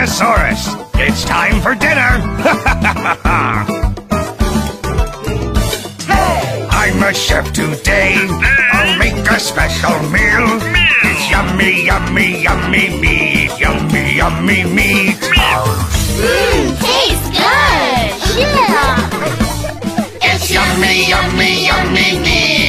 Tyrannosaurus. It's time for dinner. I'm a chef today. I'll make a special meal. It's yummy, yummy, yummy meat. Yummy, yummy meat. Mmm, tastes good. Yeah. It's yummy, yummy, yummy meat.